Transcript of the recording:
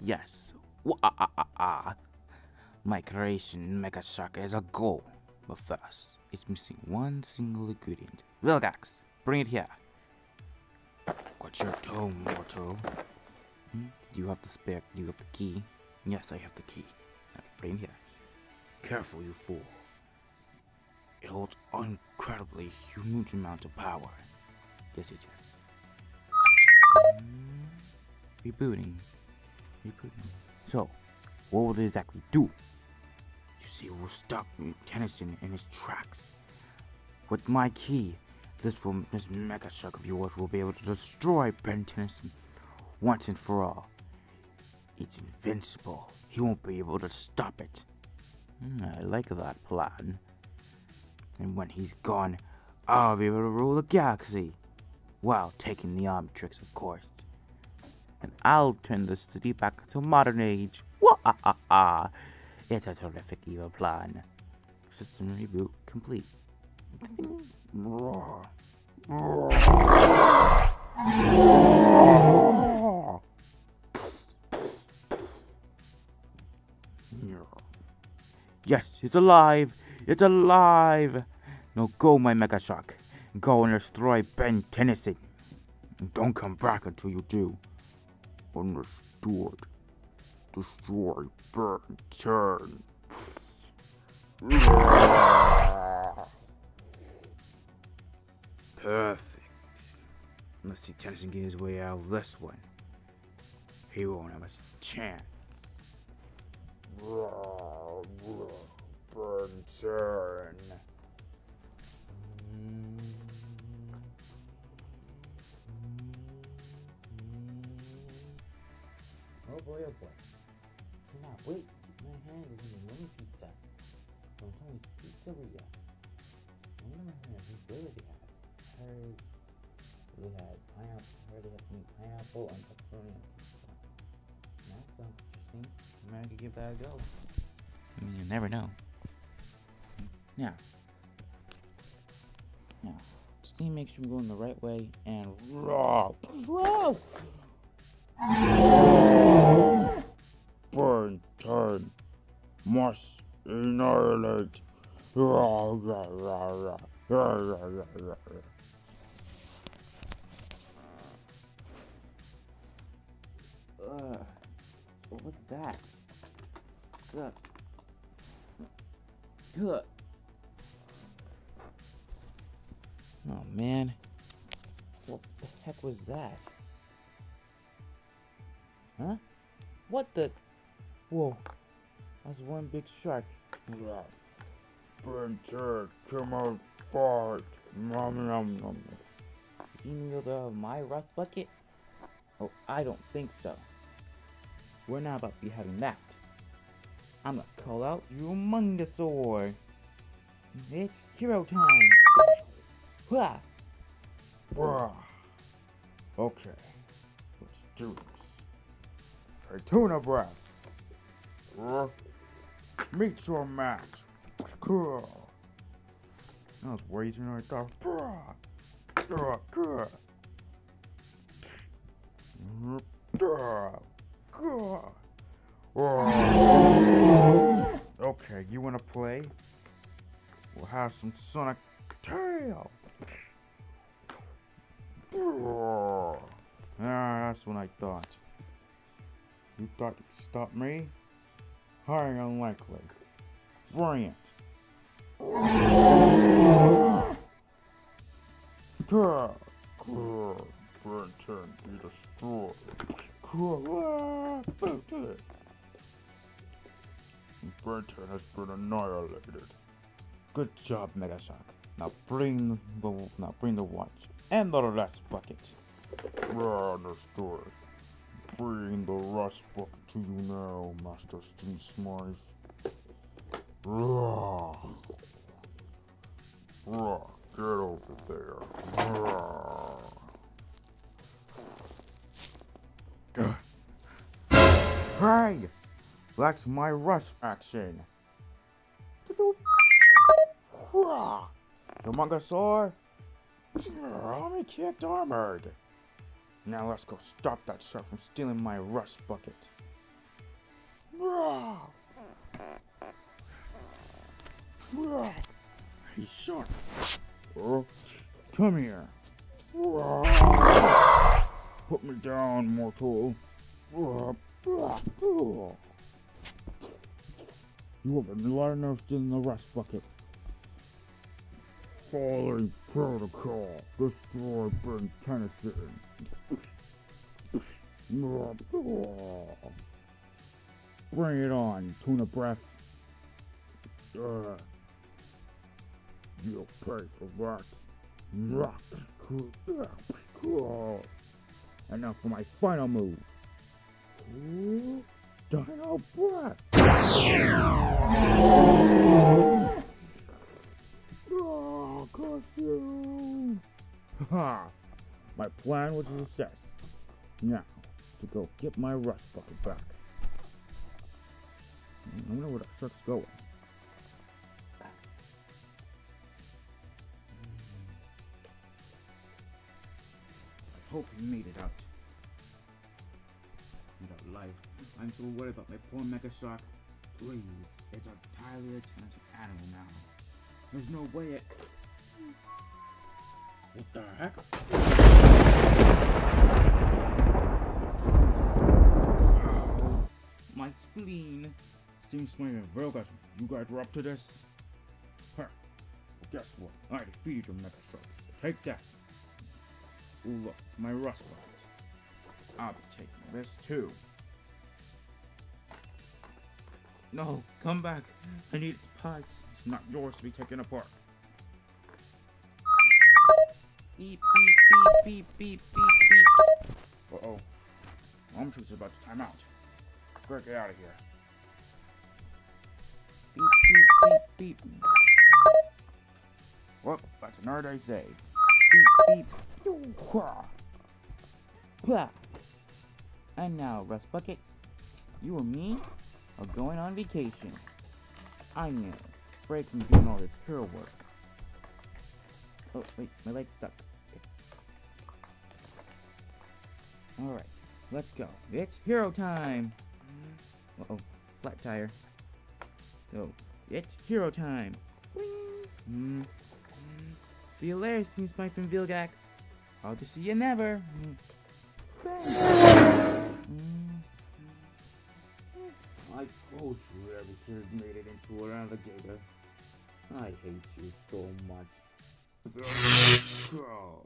Yes. Wah-ah-ah-ah. Ah, ah, ah. My creation, Mega Shark, is a goal. But first, it's missing one single ingredient. Vilgax, bring it here. What's your tone, mortal? Hmm? You have the spare, you have the key. Yes, I have the key. Now, bring it here. Careful, you fool. It holds an incredibly huge amount of power. Yes, yes, yes. Hmm. Rebooting. Rebooting. So, what will it exactly do? You see, we'll stop Tennyson in his tracks. With my key, this will, this mega shark of yours will be able to destroy Ben Tennyson once and for all. It's invincible. He won't be able to stop it. Hmm, I like that plan. And when he's gone, I'll be able to rule the galaxy. While taking the Omnitrix, of course. And I'll turn the city back to modern age. Wah-ah-ah-ah. It's a terrific evil plan. System reboot complete. Yes, he's alive! It's alive! Now go, my Mega Shark. Go and destroy Ben Tennyson. And don't come back until you do. Understood. Destroy Ben Turn. Perfect. Let's see Tennyson get his way out of this one. He won't have a chance. Ben Turn. Oh boy, oh boy. Cannot wait. My hand is in the mini pizza. From Tony's Pizzeria. I wonder what kind of pizza they had. I heard they had pineapple, I heard they had some pineapple and pepperoni on pizza. That sounds interesting. I might could give that a go. I mean, you never know. Now, now, steam makes sure I'm going the right way and raw, bro. Burn, turn, must annihilate. Uh, what's that? Good. Good. Oh man, what the heck was that? Huh? What the? Whoa, that's one big shark. Burn turd, come out fart. Nom nom nom. Is he in the middle of my rust bucket? Oh, I don't think so. We're not about to be having that. I'm gonna call out Humongosaur. It's hero time. Bruh. Okay, let's do this. A tuna breath. Meet your match. Cool. That was way easier than Bruh. thought. Okay, you wanna play? We'll have some Sonic Tail! Ah, that's what I thought. You thought you could stop me? Highly unlikely. Brilliant. Turn, be destroyed. Ah, turn has been annihilated. Good job, Megashark. Now bring the now bring the watch and the rust bucket. Understood. Bring the rust bucket to you now, Master Steam Smythe. Rah. Rah. Get over there. Rah. Hey! That's my rust action. Humongosaur! Army kicked armored! Now let's go stop that shark from stealing my rust bucket. Hey, shark! Oh, come here! Put me down, mortal! You have a been lying there stealing the rust bucket. Following protocol, destroy Ben Tennyson. Bring it on, tuna breath. Uh, you'll pay for that. And now for my final move. Dino breath. You! Ha! My plan was a success. Now, to go get my rust bucket back. I wonder where that shark's going. I hope he made it out. And alive. I'm so worried about my poor Mega Shark. Please, it's entirely a intelligent animal now. There's no way it. What the heck? My spleen. Steam Smythe and Vilgax, you guys were up to this? Huh. Well, guess what? I defeated your Mega Shark. Take that. Ooh, look, it's my rust bucket. I'll be taking this too. No, come back. I need its parts. It's not yours to be taken apart. Beep, beep, beep, beep, beep, beep, beep. Uh-oh. Omnitrix's about to time out. Better get out of here. Beep, beep, beep, beep. Well, that's another day say. Beep, beep. Pew, And now, Rust Bucket, you and me are going on vacation. I'm gonna break from doing all this hero work. Oh, wait, my leg's stuck. Alright, let's go. It's hero time! Uh oh, flat tire. So, it's hero time! Mm. Mm. See you later, Steam Smythe from Vilgax. I'll just see you never. Mm. I told you ever should have made it into an alligator. I hate you so much. Oh.